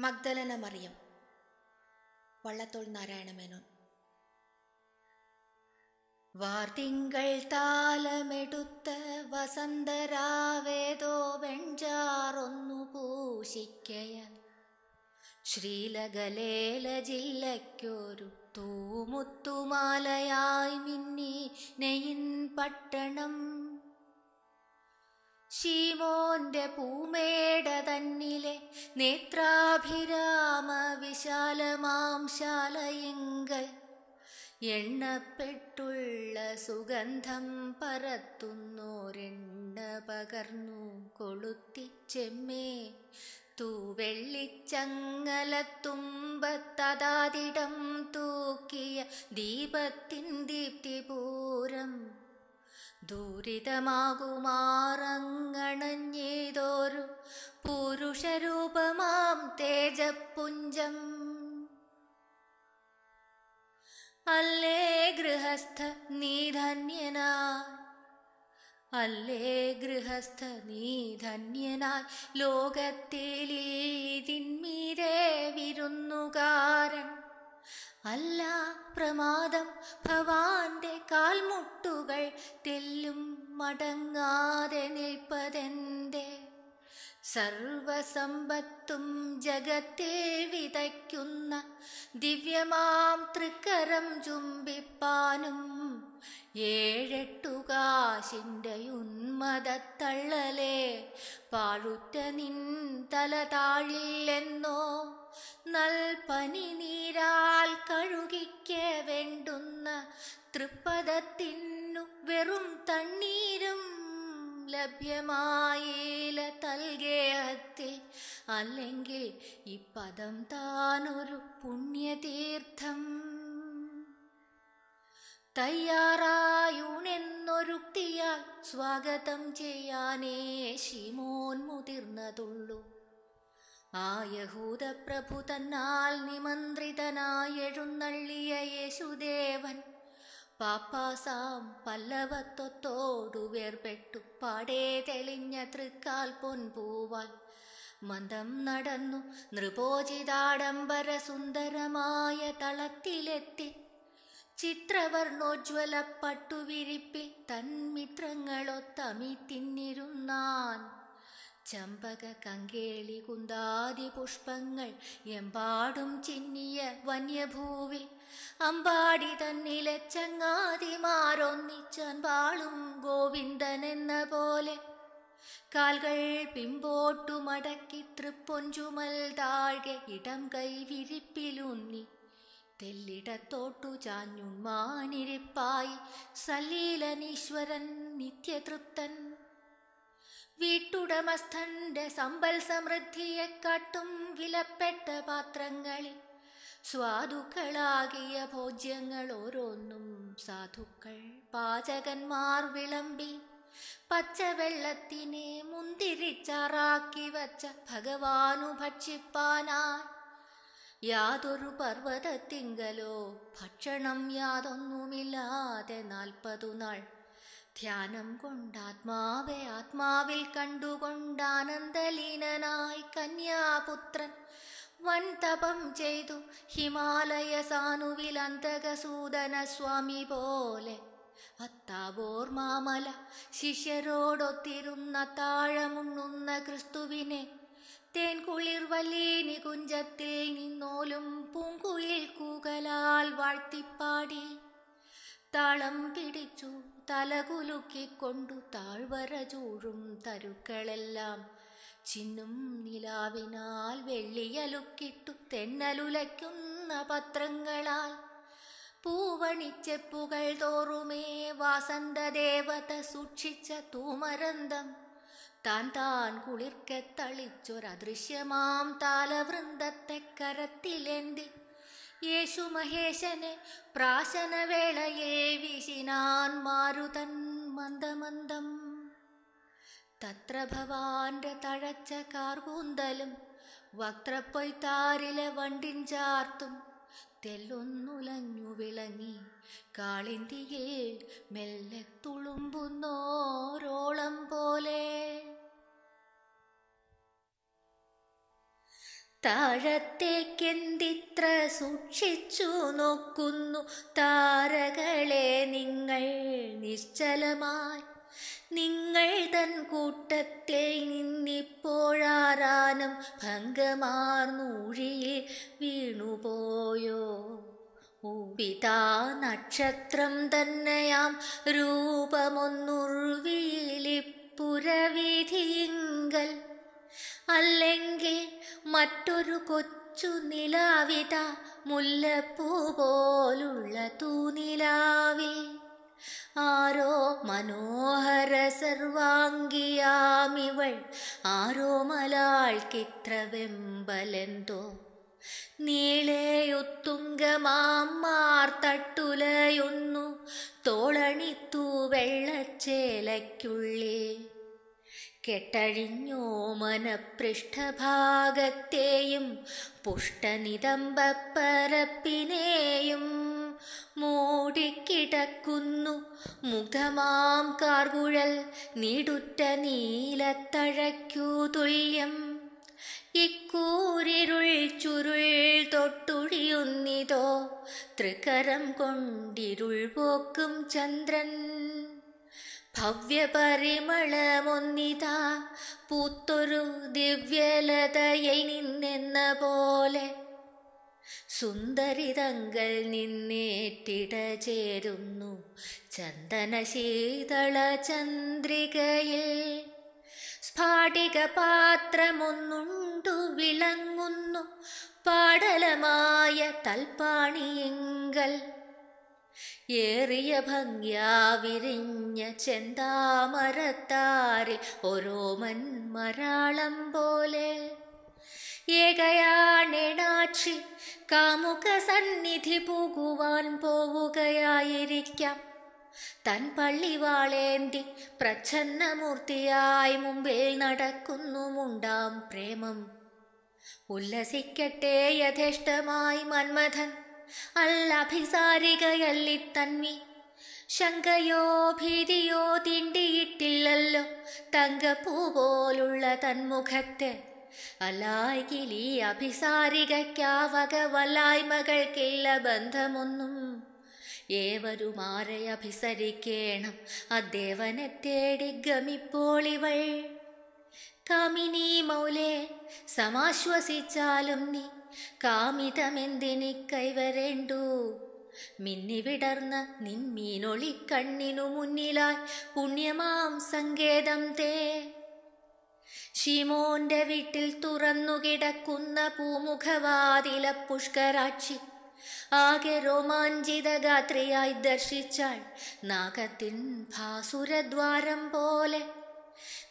മഗ്ദലന മറിയം. വള്ളത്തോൾ നാരായണമേനോൻ വാർത്തിങ്കൾ താലമെടുത്ത വസന്തരാവേദോ വെഞ്ചാറൊന്നു പൂശിക്കയ ശ്രീലകലേല ജില്ലയ്ക്കൊരു തൂമുത്തുമാലയായി മിന്നി നെയ്യിൻ പട്ടണം ശീമോന്റെ പൂമേട തന്നിലെ നേത്രാഭിരാമ വിശാലമാം ശാലയിങ്കൽ. എണ്ണപ്പെട്ടുള്ള സുഗന്ധം പരത്തുന്നോരെണ്ണ പകർന്നു കൊളുത്തിച്ചെമ്മേ തൂവെള്ളിച്ചങ്ങലത്തുമ്പത്തതാതിടം തൂക്കിയ ദീപത്തിൻ ദീപ്തിപൂരം ദൂരിതമാകുമാറങ്ങണഞ്ഞേതോരു പുരുഷരൂപമാം തേജപ്പുഞ്ചം അല്ലേ ഗൃഹസ്ഥ നീ ധന്യനായി? അല്ലേ ഗൃഹസ്ഥ നീ ധന്യനായി? ലോകത്തിലിതിന്മീരേ വിരുന്നുകാരൻ അല്ല പ്രമാദം ഭവാന്റെ കാൽമുട്ടുകൾ തെല്ലും മടങ്ങാതെ നിൽപ്പതെന്തേ? സർവസമ്പത്തും ജഗത്തിൽ വിതയ്ക്കുന്ന ദിവ്യമാം തൃക്കരം ചുംബിപ്പാനും ഏഴെട്ടുകാശിന്റെ ഉന്മതത്തള്ളലേ പാഴുറ്റ നിൻ തല താഴില്ലെന്നോ നൽപനി നീരാൽ കഴുകിക്ക വേണ്ടുന്ന തൃപ്പദത്തിനു വെറും തണ്ണീരും ലഭ്യമായേല തൽഗേഹത്തിൽ അല്ലെങ്കിൽ ഈ പദം താനൊരു പുണ്യതീർത്ഥം. തയ്യാറായൂണെന്നൊരുക്തിയാൽ സ്വാഗതം ചെയ്യാനേ ശിമോൻ മുതിർന്നതുള്ളൂ. ആ യഹൂദപ്രഭു തന്നാൽ നിമന്ത്രിതനായെഴുന്നള്ളിയ യേശുദേവൻ പാപ്പാസാം പല്ലവത്വത്തോടു വേർപെട്ടു. പാടേ തെളിഞ്ഞ തൃക്കാൽ പൊൻപൂവാൽ മന്ദം നടന്നു. നൃപോചിതാഡംബര സുന്ദരമായ തളത്തിലെത്തി. ചിത്രവർണോജ്വല പട്ടുവിരിപ്പിൽ തന്മിത്രങ്ങളൊത്തമി തിന്നിരുന്നാൻ ചമ്പക കങ്കേളി കുന്താതി പുഷ്പങ്ങൾ എമ്പാടും ചിന്നിയ വന്യഭൂവിൽ. അമ്പാടി തന്നിലെ ചങ്ങാതിമാരൊന്നിച്ചാൻ പാളും ഗോവിന്ദൻ എന്ന പോലെ. കാൽകൾ പിമ്പോട്ടു മടക്കി തൃപ്പൊഞ്ചുമൽ താഴെ ഇടം കൈ വിരിപ്പിലുന്നി. തെല്ലിടത്തോട്ടു ചാഞ്ഞുണ്മാനിരിപ്പായി സലീലനീശ്വരൻ നിത്യതൃപ്തൻ വീട്ടുടമസ്ഥന്റെ സമ്പൽ സമൃദ്ധിയെ കാട്ടും വിലപ്പെട്ട പാത്രങ്ങളിൽ. സ്വാദുക്കളാകിയ ഭോജ്യങ്ങൾ ഓരോന്നും സാധുക്കൾ പാചകന്മാർ വിളമ്പി പച്ചവെള്ളത്തിനെ മുന്തിരിച്ചാറാക്കി വച്ച ഭഗവാനു ഭക്ഷിപ്പാനായി യാതൊരു പർവതത്തിങ്കലോ ഭക്ഷണം യാതൊന്നുമില്ലാതെ നാൽപ്പതു നാൾ ധ്യാനം കൊണ്ടാത്മാവെ ആത്മാവിൽ കണ്ടുകൊണ്ടാനന്ദലീനനായി കന്യാപുത്രൻ. വൻ തപം ചെയ്തു ഹിമാലയ സാനുവിൽ അന്തകസൂദന സ്വാമി പോലെ. അത്താവോർമാമല ശിഷ്യരോടൊത്തിരുന്ന താഴമുണ്ണുന്ന ക്രിസ്തുവിനെ. തേൻകുളിർ വല്ലീനി കുഞ്ചത്തിൽ നിന്നോലും പൂങ്കുയിൽ കൂകലാൽ വാഴ്ത്തിപ്പാടി. താളം പിടിച്ചു തലകുലുക്കിക്കൊണ്ടു താഴ്വര ചൂഴും തരുക്കളെല്ലാം. ചിന്നും നിലാവിനാൽ വെള്ളിയലുക്കിട്ടു തെന്നലുലയ്ക്കുന്ന പത്രങ്ങളാൽ. പൂവണിച്ചെപ്പുകൾ തോറുമേ വാസന്തദേവത സൂക്ഷിച്ച തൂമരന്തം. താൻ താൻ കുളിർക്കെ തളിച്ചൊരദൃശ്യമാം താലവൃന്ദത്തെ കരത്തിലേന്തി. യേശു മഹേശന് പ്രാശനവേളയിൽ വിശിനാൻ മാരുതൻ മന്ദമന്ദം. തത്ര ഭവാന്റെ തഴച്ച കാർകൂന്തലും വക്രപ്പൊയ്ത്താരിലെ വണ്ടിൻ ചാർത്തും തെല്ലൊന്നുലഞ്ഞു വിളങ്ങി കാളിന്തിയിൽ മെല്ലെ തുളുമ്പുന്നോരോളം പോലെ. താഴത്തേക്കെന്തിത്ര സൂക്ഷിച്ചു നോക്കുന്നു താരകളെ നിങ്ങൾ നിശ്ചലമായി. നിങ്ങൾ തൻ കൂട്ടത്തിൽ നിന്നിപ്പോഴാറാനും ഭംഗമാർന്നൂഴിയിൽ വീണുപോയോ? പിതാ നക്ഷത്രം തന്നെയാം രൂപമൊന്നുർവിയിലിപ്പുരവിധിയിങ്കൽ അല്ലെങ്കിൽ മറ്റൊരു കൊച്ചു നിലാവിത മുല്ലപ്പൂ പോലുള്ള തൂനിലാവിൽ ആരോ മനോഹര സർവാംഗിയാമിവൾ ആരോ മലാൾക്കിത്ര വെമ്പലെന്തോ നീളെയുത്തുങ്കമാർ തട്ടുലയൊന്നു തോളണിത്തു വെള്ളച്ചേലയ്ക്കുള്ളിൽ കെട്ടഴിഞ്ഞോ മനപൃഷ്ഠഭാഗത്തെയും പുഷ്ടനിതമ്പപ്പരപ്പിനെയും മൂടിക്കിടക്കുന്നു മുഗ്ധമാം കാർകുഴൽ നീടുറ്റ നീലത്തഴയ്ക്കു തുല്യം. ഇക്കൂരിരുൾ ചുരുൾ തൊട്ടുഴിയുന്നിതോ തൃക്കരം കൊണ്ടിരുൾ പോക്കും ചന്ദ്രൻ. ഭവ്യപരിമളമൊന്നിതാ. പൂത്തൊരു ദിവ്യലതയിൽ നിന്നെന്ന പോലെ. സുന്ദരിതങ്ങൾ നിന്നേറ്റിട ചേരുന്നു ചന്ദന ശീതള ചന്ദ്രികയിൽ. സ്ഫാടിക പാത്രമൊന്നുണ്ടു വിളങ്ങുന്നു പാടലമായ തൽപ്പാണിയെങ്കൽ. ഏറിയ ഭംഗ്യാ വിരിഞ്ഞ ചെന്താമരത്താരിൽ ഓരോമൻ മരാളം പോലെ. ഏകയാണെണാക്ഷി കാമുക സന്നിധി പോകുവാൻ പോവുകയായിരിക്കാം. തൻ പള്ളിവാളേന്തി പ്രച്ഛന്നമൂർത്തിയായി മുമ്പിൽ നടക്കുന്നുമുണ്ടാം പ്രേമം. ഉല്ലസിക്കട്ടെ യഥേഷ്ടമായി മന്മഥൻ. അല്ലഭിസാരികയല്ലി തന്മി. ശങ്കയോ ഭീതിയോ തിണ്ടിയിട്ടില്ലല്ലോ. തങ്കപ്പൂ പോലുള്ള തന്മുഖത്തെ. അല്ലായികിലീ അഭിസാരികയ്ക്കാവക വല്ലായ്മകൾക്കില്ല ബന്ധമൊന്നും. ഏവരുമാരെ അഭിസരിക്കേണം. അദ്ദേവനെ തേടി ഗമിപ്പോളിവൾ. കാമിനി മൗലേ സമാശ്വസിച്ചാലും നീ കാമിതമെന്തിനി കൈവരേണ്ടു മിന്നിവിടർന്ന നിൻമീനൊളി കണ്ണിനു മുന്നിലായി പുണ്യമാം സങ്കേതം തേ. ഷിമോന്റെ വീട്ടിൽ തുറന്നു കിടക്കുന്ന പൂമുഖവാതില പുഷ്കരാക്ഷി ആകെ രോമാഞ്ചിത ഗാത്രിയായി ദർശിച്ചാൾ നാഗത്തിൻ ഭാസുരദ്വാരം പോലെ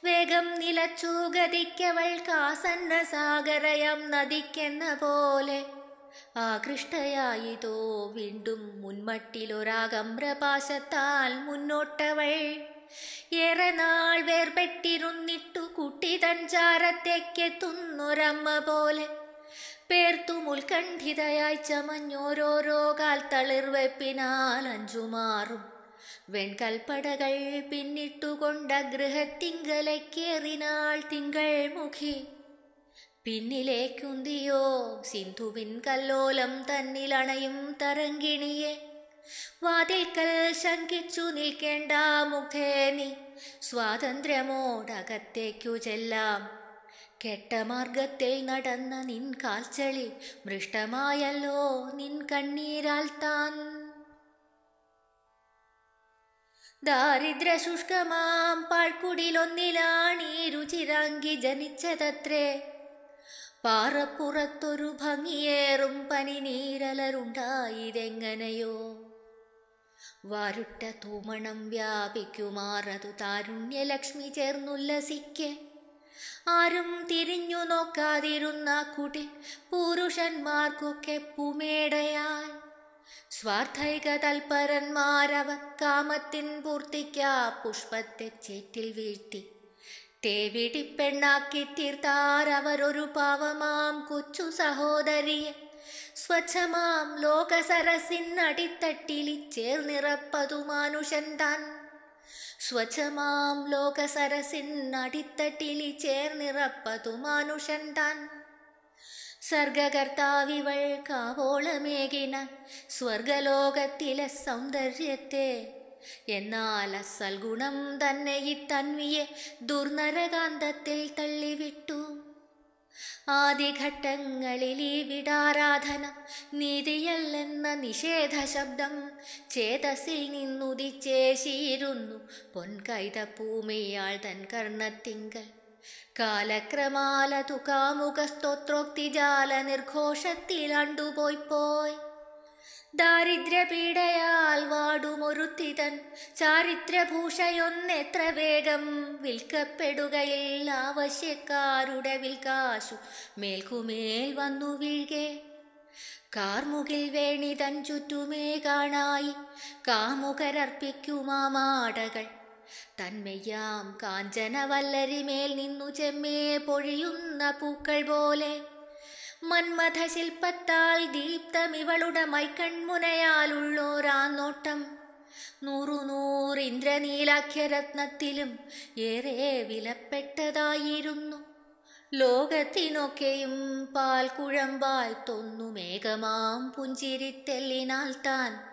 വേഗം നിലച്ചു ഗതിക്കവൾ കാസന്ന സാഗരയം നദിക്കെന്ന പോലെ. ആകൃഷ്ടയായിതോ വീണ്ടും മുൻമട്ടിലൊരാകമ്രപാശത്താൽ മുന്നോട്ടവൾ. ഏറെ നാൾ വേർപെട്ടിരുന്നിട്ടു കുട്ടി തഞ്ചാരത്തേക്കെത്തുന്നൊരമ്മ പോലെ. പേർത്തും ഉത്കണ്ഠിതയായി ചമഞ്ഞോരോരോ കാൽ തളിർവെപ്പിനാൽ അഞ്ചുമാറും. വെൺകൽപ്പടകൾ പിന്നിട്ടുകൊണ്ട ഗൃഹത്തിങ്കലേക്കേറിനാൾ തിങ്കൾ മുഖി. പിന്നിലേക്കുന്തിയോ സിന്ധുവിൻ കല്ലോലം തന്നിലണയും തരങ്കിണിയെ വാതിൽക്കൽ ശങ്കിച്ചു നിൽക്കേണ്ട മുഖേ നീ സ്വാതന്ത്ര്യമോടകത്തേക്കു ചെല്ലാം. കെട്ട മാർഗത്തിൽ നടന്ന നിൻ കാൽച്ചളി മൃഷ്ടമായല്ലോ നിൻ കണ്ണീരാൽ താൻ. ദാരിദ്ര്യശുഷ്കമാം പാഴ്ക്കുടിലൊന്നിലാണീ രുചിരാങ്കി ജനിച്ചതത്രേ. പാറപ്പുറത്തൊരു ഭംഗിയേറും പനിനീരലരുണ്ടായതെങ്ങനെയോ. വാരുട്ട തൂമണം വ്യാപിക്കുമാറതു താരുണ്യലക്ഷ്മി ചേർന്നുല്ലസിക്കെ. ആരും തിരിഞ്ഞു നോക്കാതിരുന്ന കുടിൽ പുരുഷന്മാർക്കൊക്കെ പുമേടയായി. സ്വാർത്ഥൈക തൽപരന്മാരവ കാമത്തിൻ പൂർത്തിക്കാ പുഷ്പത്തെ ചേറ്റിൽ വീഴ്ത്തി. തേവിടി പെണ്ണാക്കി തീർത്താരവരൊരു പാവമാം കൊച്ചു സഹോദരിയെ. സ്വച്ഛമാം ലോകസരസിനടിത്തട്ടിലി ചേർന്നിറപ്പതു മാനുഷൻ താൻ. സ്വച്ഛമാം ലോകസരസിനടിത്തട്ടിലി ചേർന്നിറപ്പതു മാനുഷൻ താൻ. സർഗകർത്താവിവൾ കാവോളമേകിന സ്വർഗലോകത്തിലെ സൗന്ദര്യത്തെ. എന്നാൽ അസൽ ഗുണം തന്നെ ഈ തന്വിയെ ദുർനരകാന്തത്തിൽ തള്ളിവിട്ടു. ആദ്യഘട്ടങ്ങളിൽ ഈ വിടാരാധന നീതിയല്ലെന്ന നിഷേധ ശബ്ദം ചേതസിൽ നിന്നുദിച്ചേശിയിരുന്നു പൊൻകൈതപ്പൂമയാൾ തൻ കർണത്തിങ്കൽ കാലക്രമാല ജാല നിർഘോഷത്തിൽ നിർഘോഷത്തിലണ്ടുപോയി പോയി. ദാരിദ്ര്യപീഡയാൽ വാടുമൊരുത്തിതൻ ചാരിത്രഭൂഷയൊന്നെത്ര വേഗം വിൽക്കപ്പെടുകയിൽ ആവശ്യക്കാരുടെ വിൽക്കാശു മേൽക്കുമേൽ വന്നു വീഴുകെ കാർമുകിൽ വേണിതൻ ചുറ്റുമേ കാണായി. കാമുകരർപ്പിക്കുമാമാടകൾ തന്മയ്യാം കാഞ്ചനവല്ലരിമേൽ നിന്നു ചെമ്മേ പൊഴിയുന്ന പൂക്കൾ പോലെ. മന്മഥശില്പത്താൽ ദീപ്തമിവളുടെ മൈക്കൺമുനയാലുള്ളോരാ നോട്ടം നൂറു നൂറ് ഇന്ദ്രനീലാഖ്യരത്നത്തിലും ഏറെ വിലപ്പെട്ടതായിരുന്നു. ലോകത്തിനൊക്കെയും പാൽ കുഴമ്പായി തൊന്നുമേകമാം പുഞ്ചിരിത്തെല്ലിനാൽ താൻ.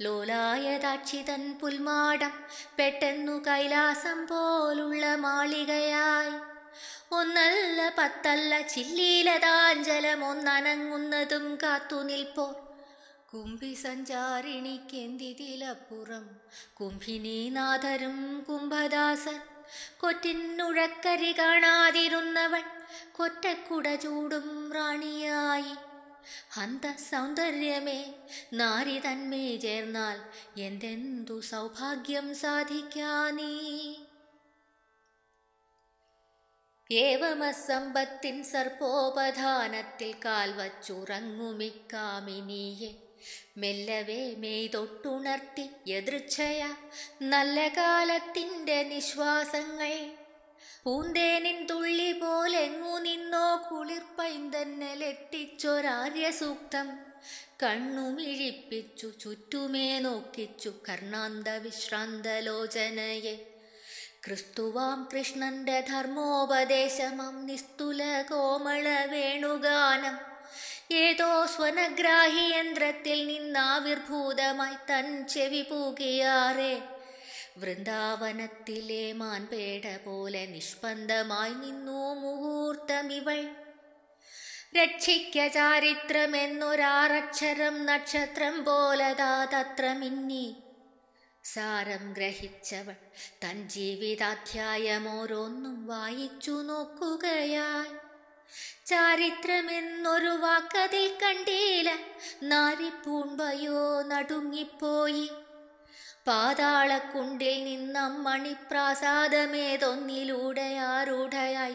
ലോലായതാക്ഷിതൻ പുൽമാടം പെട്ടെന്നു കൈലാസം പോലുള്ള മാളികയായി. ഒന്നല്ല പത്തല്ല ചില്ലീലതാഞ്ചലം ഒന്നനങ്ങുന്നതും കാത്തുനിൽപ്പോ കുംഭി സഞ്ചാരിണിക്കെന്തിതിലപ്പുറം കുംഭിനീനാഥരും കുംഭദാസൻ. കൊറ്റിനുഴക്കരി കാണാതിരുന്നവൾ കൊറ്റക്കുട ചൂടും റാണിയായി. ഹന്ത സൗന്ദര്യമേ നാരി തന്മേ ചേർന്നാൽ എന്തെന്തു സൗഭാഗ്യം സാധിക്കാനീ? ഏവമസമ്പത്തിൻ സർപ്പോപധാനത്തിൽ കാൽ വച്ചുറങ്ങുമിക്കാമിനിയെ മെല്ലവേ മെയ് തൊട്ടുണർത്തി എതിർച്ഛയ നല്ല കാലത്തിന്റെ നിശ്വാസങ്ങൾ പൂന്തേനിൻ തുള്ളി പോലെങ്ങു നിന്നോ കുളിർപ്പൈന്തന്നലെത്തിച്ചൊരാര്യസൂക്തം കണ്ണുമിഴിപ്പിച്ചു ചുറ്റുമേ നോക്കിച്ചു കർണാന്ത വിശ്രാന്തലോചനയെ. ക്രിസ്തുവാം കൃഷ്ണന്റെ ധർമ്മോപദേശമം നിസ്തുല കോമള വേണുഗാനം. ഏതോ സ്വനഗ്രാഹി യന്ത്രത്തിൽ നിന്നാവിർഭൂതമായി തൻ ചെവി പൂകിയാറേ. വൃന്ദാവനത്തിലെ മാൻപേട പോലെ നിഷ്പന്ദമായി നിന്നു മുഹൂർത്തമിവൾ. രക്ഷിക്ക ചാരിത്രമെന്നൊരാറക്ഷരം നക്ഷത്രം പോലതാ തത്ര മിന്നി സാരം ഗ്രഹിച്ചവൾ തൻ ജീവിതാധ്യായമോരോന്നും വായിച്ചു നോക്കുകയായി. ചാരിത്രമെന്നൊരു വാക്കതിൽ കണ്ടീല നാരിപ്പൂമ്പയോ നടുങ്ങിപ്പോയി. പാതാളക്കുണ്ടിൽ നിന്നം മണിപ്രാസാദമേതൊന്നിലൂടെ ആരൂഢയായി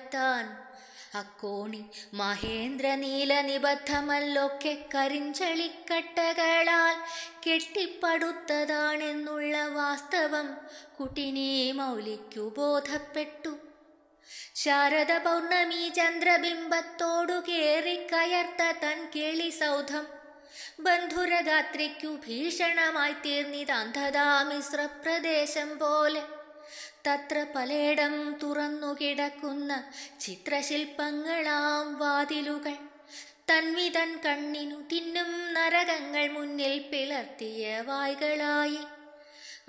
അക്കോണി മഹേന്ദ്ര നീല നിബദ്ധമല്ലൊക്കെ കരിഞ്ചളിക്കട്ടകളാൽ കെട്ടിപ്പടുത്തതാണെന്നുള്ള വാസ്തവം കുട്ടിനെ മൗലിക്കു ബോധപ്പെട്ടു. ശാരദ പൗർണമി ചന്ദ്രബിംബത്തോടു കേറിക്കയർത്ത തൻ കേളി സൗധം ബന്ധുരഗാത്രിക്കു ഭീഷണമായി തീർന്നിതന്ധതാമിശ്രപ്രദേശം പോലെ. തത്ര പലയിടം തുറന്നു കിടക്കുന്ന ചിത്രശില്പങ്ങളാം വാതിലുകൾ. തൻവിതൻ കണ്ണിനു തിന്നും നരകങ്ങൾ മുന്നിൽ പിളർത്തിയ വായ്കളായി.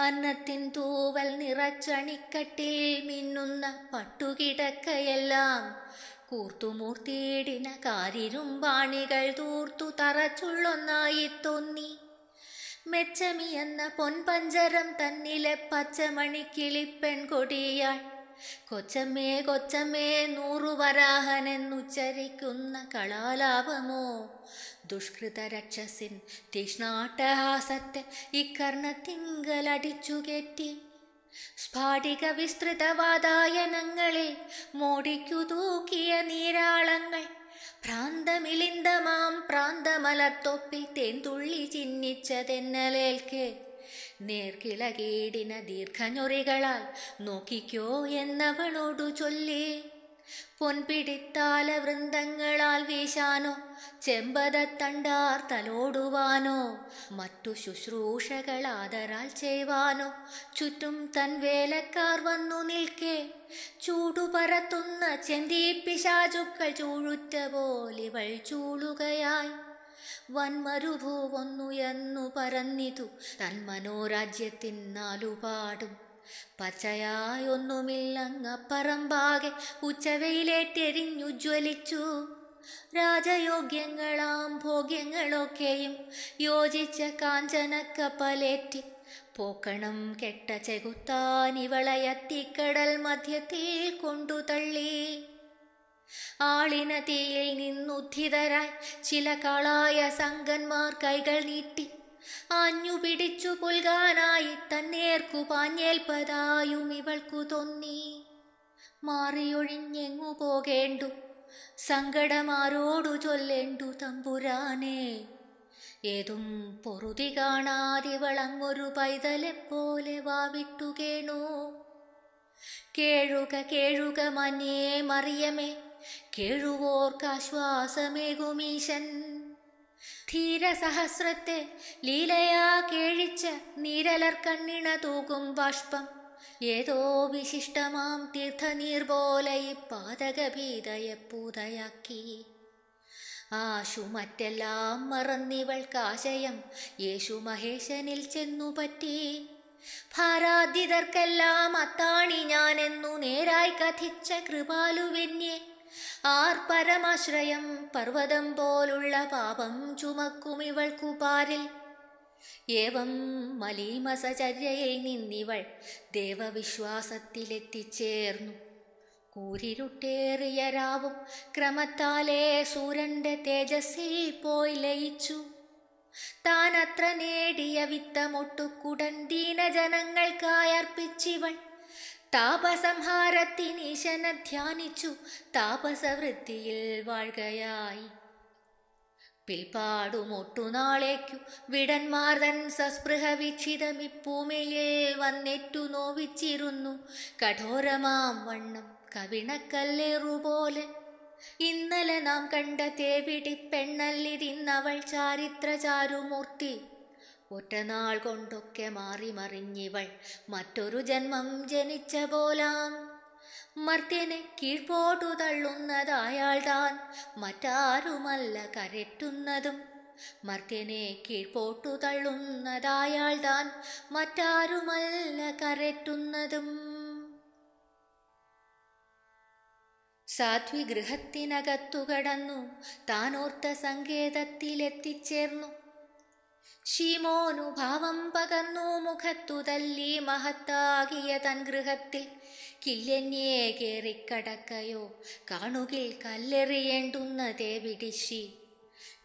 അന്നത്തിൻ തൂവൽ നിറച്ചണിക്കട്ടിൽ മിന്നുന്ന പട്ടുകിടക്കയെല്ലാം കൂർത്തുമൂർത്തിയിടിന കാരിരുമ്പാണികൾ തൂർത്തു തറച്ചുള്ളൊന്നായി തോന്നി. മെച്ചമി എന്ന പൊൻപഞ്ചരം തന്നിലെ പച്ചമണിക്കിളിപ്പെൺകൊടിയാൾ കൊച്ചമ്മേ കൊച്ചമ്മേ നൂറു വരാഹനെന്നുച്ചരിക്കുന്ന കളാലാപമോ ദുഷ്കൃത രക്ഷസിൻ തീഷ്ണാട്ടഹാസത്തെ ഇക്കർണത്തിങ്കലടിച്ചു കയറ്റി സ്ഫാടിക വിസ്തൃതവാതായനങ്ങളിൽ മോടിക്കു തൂക്കിയ നീരാളങ്ങൾ. ഭ്രാന്തമിളിന്തമാം പ്രാന്തമലത്തൊപ്പിൽ തേൻതുള്ളി ചിഹ്നിച്ചതെന്നലേൽക്ക് നേർക്കിളകേടിന ദീർഘനൊറികളാൽ നോക്കിക്കോ എന്നവളോടു ചൊല്ലി. പൊൻപിടിത്താല വൃന്ദങ്ങളാൽ വീശാനോ ചെമ്പതത്തണ്ടാർ തലോടുവാനോ മറ്റു ശുശ്രൂഷകൾ ആദരാൽ ചെയ്യുവാനോ ചുറ്റും തൻ വേലക്കാർ വന്നു നിൽക്കെ ചൂടുപരത്തുന്ന ചെന്തീപ്പിശാചുക്കൾ ചൂഴുറ്റ പോലിവൾ ചൂളുകയായി. വൻമരുഭൂവൊന്നുയർന്നു പരന്നിതു തൻ മനോരാജ്യത്തിൻ നാലുപാടും പച്ചയായൊന്നുമില്ലങ്ങപ്പറമ്പാകെ ഉച്ചവയിലേറ്റെരിഞ്ഞു ജ്വലിച്ചു. രാജയോഗ്യങ്ങളാം ഭോഗ്യങ്ങളൊക്കെയും യോജിച്ച കാഞ്ചനക്കപ്പലേറ്റി പോക്കണം കെട്ട ചെകുത്താനിവളയത്തിക്കടൽ മധ്യത്തിൽ കൊണ്ടു തള്ളി. ആളിന തീയിൽ നിന്നുദ്ധിതരായി ചില കാളായ സംഘന്മാർ കൈകൾ നീട്ടി ആഞ്ഞു പിടിച്ചു പുൽകാനായി തന്നേർക്കു പാഞ്ഞേൽപ്പതായും ഇവൾക്കു തോന്നി. മാറിയൊഴിഞ്ഞെങ്ങു പോകേണ്ടു? സങ്കടമാരോടു ചൊല്ലേണ്ടു തമ്പുരാനെ. ഏതും പൊറുതി കാണാതിവളങ്ങൊരു പൈതലെപ്പോലെ വാവിട്ടു കേണു. കേഴുക കേഴുക മഞ്ഞേ മറിയമേ കേഴുവോർക്കാശ്വാസമേകുമീശൻ ധീരസഹസ്രത്തെ ലീലയാ കേഴിച്ച നീരലർ കണ്ണിണ തൂകും ബാഷ്പം. ഏതോ വിശിഷ്ടമാം തീർത്ഥനീർ പോലെ പാതകഭീതയെ പൂതയാക്കി. ആശു മറ്റെല്ലാം മറന്നിവൾക്കാശയം യേശു മഹേശനിൽ ചെന്നു പറ്റി. ഭാരാധിതർക്കെല്ലാം അത്താണി ഞാനെന്നു നേരായി കഥിച്ച കൃപാലുവെന്യെ ആർ പരമാശ്രയം പർവതം പോലുള്ള പാപം ചുമക്കും ഇവൾക്കു പാരിൽ. ഏവം മലീമസചര്യയിൽ നിന്നിവൾ ദേവവിശ്വാസത്തിലെത്തിച്ചേർന്നു. കൂരിരുട്ടേറിയ രാവും ക്രമത്താലേ സൂര്യന്റെ തേജസ്സിൽ പോയി ലയിച്ചു. താൻ അത്ര നേടിയ വിത്തമൊട്ടുക്കുടൻ ദീനജനങ്ങൾക്കായർപ്പിച്ചിവൾ. താപസംഹാരത്തിനീശനെ ധ്യാനിച്ചു താപസവൃത്തിയിൽ വാഴുകയായി. പിൽപ്പാടുമൊട്ടുനാളേക്കു വിടന്മാർതൻ സസ്പൃഹ വീക്ഷിതമിപ്പൂമിയിൽ വന്നെറ്റു നോവിച്ചിരുന്നു. കഠോരമാം വണ്ണം കവിണക്കല്ലേറുപോലെ. ഇന്നലെ നാം കണ്ട തേവിടി പെണ്ണല്ലിതിന്നവൾ ചാരിത്ര ചാരുമൂർത്തി ഒറ്റനാൾ കൊണ്ടൊക്കെ മാറി മറിഞ്ഞിവൾ മറ്റൊരു ജന്മം ജനിച്ച പോലാം മർത്യനെ കീഴ്പോട്ടു തള്ളുന്നതായാൾ താൻ മറ്റാരുമല്ല കരറ്റുന്നതും. മർത്യനെ കീഴ്പോട്ടു തള്ളുന്നതായാൾ താൻ മറ്റാരുമല്ല കരറ്റുന്നതും. സാധ്വി ഗൃഹത്തിനകത്തു കടന്നു. താനോർത്ത സങ്കേതത്തിലെത്തിച്ചേർന്നു. ശീമോനുഭാവം പകർന്നു മുഖത്തു തല്ലി മഹത്താകിയ തൻ ഗൃഹത്തിൽ. കില്ലന്യെ കേറിക്കടക്കയോ കാണുകിൽ കല്ലെറിയേണ്ടുന്നതേ വിടിശി.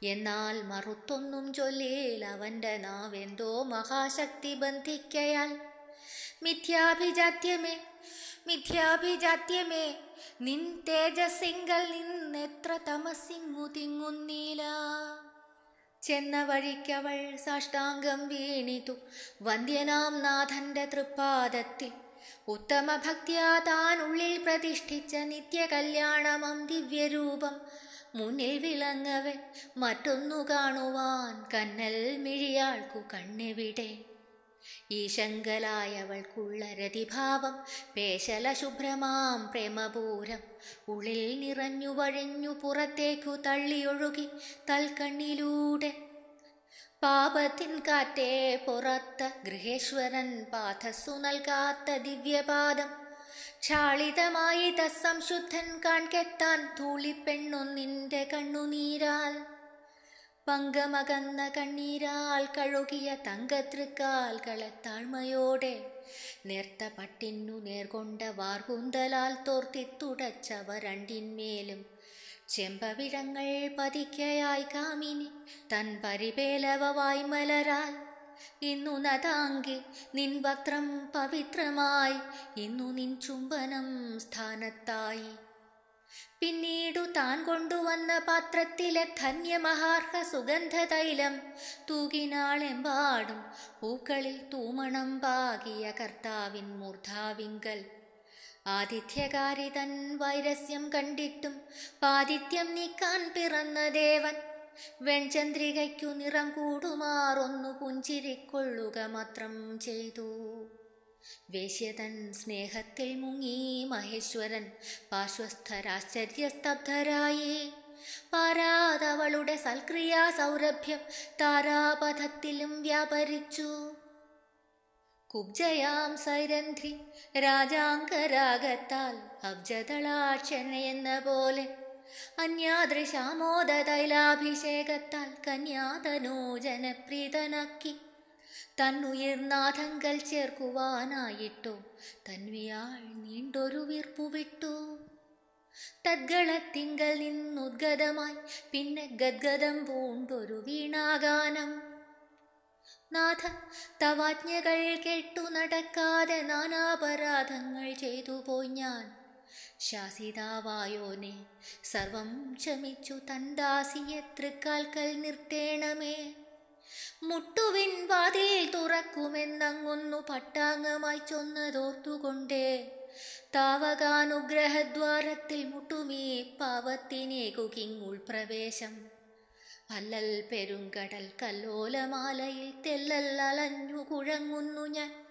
എന്നാൽ മറുത്തൊന്നും ചൊല്ലേൽ അവന്റെ നാവെന്തോ മഹാശക്തി ബന്ധിക്കയാൽ. മിഥ്യാഭിജാത്യമേ മിഥ്യാഭിജാത്യമേ നിൻ തേജസ്സിങ്കൽ നിന്നെത്ര തമസിങ്ങു തിങ്ങുന്നീല. ചെന്ന വഴിക്കവൾ സാഷ്ടാംഗം വീണിതു. വന്ധ്യനാം നാഥന്റെ തൃപ്പാദത്തിൽ. ഉത്തമ ഭക്തിയാ താൻ ഉള്ളിൽ പ്രതിഷ്ഠിച്ച നിത്യകല്യാണമം ദിവ്യരൂപം. മുന്നിൽ വിളങ്ങവെ മറ്റൊന്നു കാണുവാൻ കന്നൽ മിഴിയാൾക്കു കണ്ണെവിടെ. ഈശങ്കലായവൾക്കുള്ള രതിഭാവം പേശല ശുഭ്രമാം പ്രേമപൂരം. ഉള്ളിൽ നിറഞ്ഞു വഴഞ്ഞു പുറത്തേക്കു തള്ളിയൊഴുകി തൽക്കണ്ണിലൂടെ പാപത്തിൻ കാറ്റേ പുറത്ത ഗൃഹേശ്വരൻ പാഥസ്സു നൽകാത്ത ദിവ്യപാദം. ക്ഷാളിതമായി തസ്സംശുദ്ധൻ കാൺകെത്താൻ ധൂളിപ്പെണ്ണൊന്നിന്റെ കണ്ണുനീരാൽ. പങ്കമകന്ന കണ്ണീരാൽ കഴുകിയ തങ്കതൃക്കാൽകളെ താഴ്മയോടെ നേർത്ത പട്ടിന്നു നേർകൊണ്ട വാർകൂന്തലാൽ തോർത്തി തുടച്ചവ രണ്ടിന്മേലും ചെമ്പവിഴങ്ങൾ പതിക്കയായി കാമിനി തൻ പരിപേലവായി മലരാൽ. ഇന്നു നതാങ്കി നിൻ വക്രം പവിത്രമായി ഇന്നു നിൻ ചുംബനം സ്ഥാനത്തായി. പിന്നീടു താൻ കൊണ്ടുവന്ന പാത്രത്തിലെ ധന്യമഹാർഹ സുഗന്ധതൈലം തൂകിനാളെമ്പാടും പൂക്കളിൽ തൂമണം പാകിയ കർത്താവിൻ മൂർധാവിങ്കൽ. ആതിഥ്യകാരി തൻ വൈരസ്യം കണ്ടിട്ടും പാതിഥ്യം നീക്കാൻ പിറന്ന ദേവൻ വെൺചന്ദ്രികയ്ക്കു നിറം കൂടുമാറൊന്നു പുഞ്ചിരിക്കൊള്ളുക മാത്രം ചെയ്തു. വേശ്യതൻ സ്നേഹത്തിൽ മുങ്ങി മഹേശ്വരൻ പാർശ്വസ്ഥരാശ്ചര്യസ്തബ്ധരായി. പാരാതവളുടെ സൽക്രിയാ സൗരഭ്യം താരാപഥത്തിലും വ്യാപരിച്ചു. കുബ്ജയാം സൈരന്ധ്രി രാജാങ്കരാഗത്താൽ അബ്ജതളാക്ഷനെന്ന പോലെ അന്യാദൃശാമോദ തൈലാഭിഷേകത്താൽ കന്യാതനോ ജനപ്രീതനാക്കി. തന്നുയർനാഥങ്കൽ ചേർക്കുവാനായിട്ടോ? തന്വിയാൾ നീണ്ടൊരു വീർപ്പു വിട്ടു. തദ്ഗളത്തിങ്കൽ നിന്നുദ്ഗതമായി. പിന്നെ ഗദ്ഗതം പൂണ്ടൊരു വീണാഗാനം. നാഥ തവാജ്ഞകൾ കേട്ടു നടക്കാതെ നാനാപരാധങ്ങൾ ചെയ്തു പോയി ഞാൻ. ശാസിതാവായോനെ സർവം ക്ഷമിച്ചു തന്ദാസിയെ തൃക്കാൽക്കൽ നിർത്തേണമേ. മുട്ടുവിൻ വാതിൽ തുറക്കുമെന്നങ്ങൊന്നു പട്ടാങ്ങമായി ചൊന്നതോർത്തുകൊണ്ടേ. താവകാനുഗ്രഹദ്വാരത്തിൽ മുട്ടുമീ പാവത്തിനേകുകിങ്ങുൾ പ്രവേശം. അല്ലൽ പെരുങ്കടൽ കല്ലോലമാലയിൽ തെല്ലൽ അലഞ്ഞു കുഴങ്ങുന്നു ഞാൻ.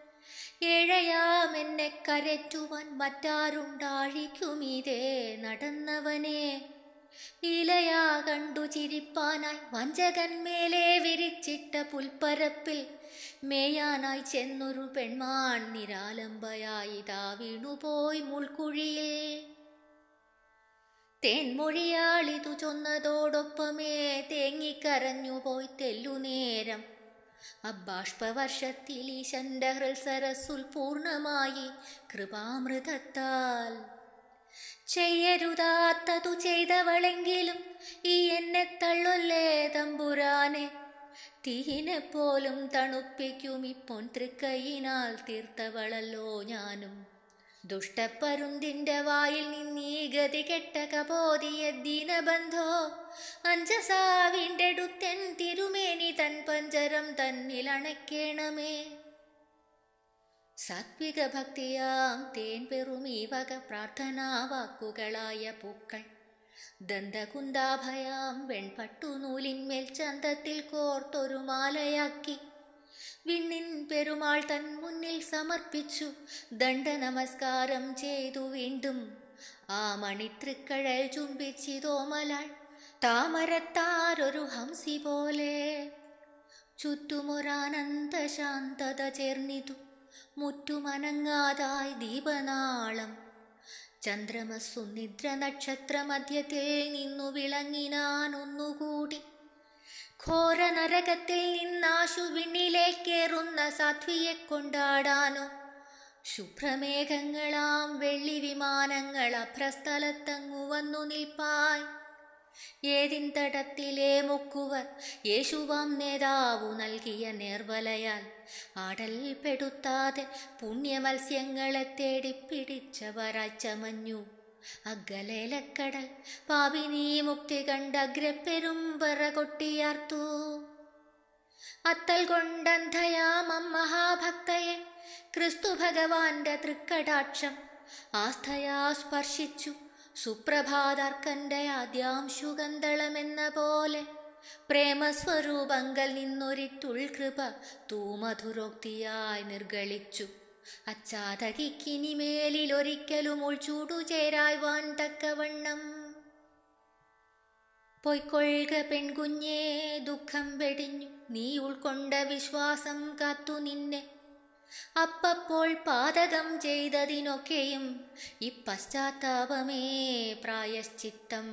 ഏഴയാമെന്നെ കരറ്റുവാൻ മറ്റാരുണ്ടാഴിക്കുമീതേ നടന്നവനെ. ഇലയാ കണ്ടു ചിരിപ്പാനായി വഞ്ചകൻ മേലെ വിരിച്ചിട്ട പുൽപ്പരപ്പിൽ മേയാനായി ചെന്നൊരു പെൺമാൺ നിരാലംബയായി താ വീണുപോയി മുൾക്കുഴിയിൽ. തേൻമൊഴിയാളിതു ചൊന്നതോടൊപ്പമേ തേങ്ങിക്കരഞ്ഞുപോയി തെല്ലുനേരം. അബ്ബാഷ്പവർഷത്തിൽ ഈശന്റെ ഹൃത്സരസുൽ പൂർണമായി കൃപാമൃതത്താൽ ചെയ്യരുതാത്തതു ചെയ്തവളെങ്കിലും ഈ എന്നെ തള്ളൊല്ലേ തമ്പുരാനെ? തീനെ പോലും തണുപ്പിക്കും ഇപ്പോൾ തൃക്കൈയിനാൽ തീർത്തവളല്ലോ ഞാനും. ദുഷ്ടപ്പരുന്തിന്റെ വായിൽ നിന്നീ ഗതി കെട്ട കപോതിയ ദീനബന്ധോ? അഞ്ചസാവിന്റെ തിരുമേനി തൻ പഞ്ചരം തന്നിലണയ്ക്കേണമേ സാത്വിക ഭക്തിയാം തേൻ പെറും ഈ വക പ്രാർത്ഥനാ വാക്കുകളായ പൂക്കൾ. ദന്തകുന്താഭയാം വെൺപട്ടു നൂലിന്മേൽ ചന്തത്തിൽ കോർത്തൊരു മാലയാക്കി. വിണ്ണിൻ പെരുമാൾ തൻ മുന്നിൽ സമർപ്പിച്ചു. ദണ്ഡ നമസ്കാരം ചെയ്തു വീണ്ടും. ആ മണിത്രിക്കഴൽ ചുംബിച്ചിതോമലാൾ താമരത്താരൊരു ഹംസി പോലെ ചുറ്റുമൊരാനന്ദ ശാന്തത ചേർന്നിതു. മുറ്റുമനങ്ങാതായി ദീപനാളം. ചന്ദ്രമസ്സു നിദ്ര നക്ഷത്ര മധ്യത്തിൽ നിന്നു വിളങ്ങിനാൻ ഒന്നുകൂടി. ഘോര നരകത്തിൽ നിന്നാശു വിണ്ണിലേക്കേറുന്ന സാധ്വിയെ കൊണ്ടാടാനോ ശുഭ്രമേഘങ്ങളാം വെള്ളി വിമാനങ്ങൾ അഭ്രസ്ഥലത്തങ്ങു വന്നു നിൽപ്പായി. ഏതിൻ തടത്തിലെ മുക്കുവർ. യേശുവാം നേതാവു നൽകിയ നേർവലയാൽ. ആടൽപ്പെടുത്താതെ പുണ്യമത്സ്യങ്ങളെ തേടി പിടിച്ചവരായി ചമഞ്ഞു അഗലേലക്കടൽ പാപിനീ മുക്തി കണ്ടഗ്രപ്പെരുമ്പറ കൊട്ടിയാർത്തു. അത്തൽ കൊണ്ടന്ധയാമം മഹാഭക്തയെ ക്രിസ്തു ഭഗവാന്റെ തൃക്കടാക്ഷം ആസ്ഥയാ സ്പർശിച്ചു സുപ്രഭാതർക്കന്റെ ആദ്യാംശുഗന്ധളമെന്ന പോലെ പ്രേമസ്വരൂപങ്കൽ നിന്നൊരിത്തുൾ കൃപ തൂമധുരോക്തിയായി നിർഗളിച്ചു. അച്ചാതകിക്കിനിമേലിലൊരിക്കലും ഉൾച്ചൂടു ചേരായി വാൻ തക്കവണ്ണം പൊയ്ക്കൊഴുക പെൺകുഞ്ഞേ ദുഃഖം വെടിഞ്ഞു. നീ ഉൾക്കൊണ്ട വിശ്വാസം കാത്തു നിന്നെ. അപ്പപ്പോൾ പാതകം ചെയ്തതിനൊക്കെയും ഈ പശ്ചാത്താപമേ പ്രായശ്ചിത്തം.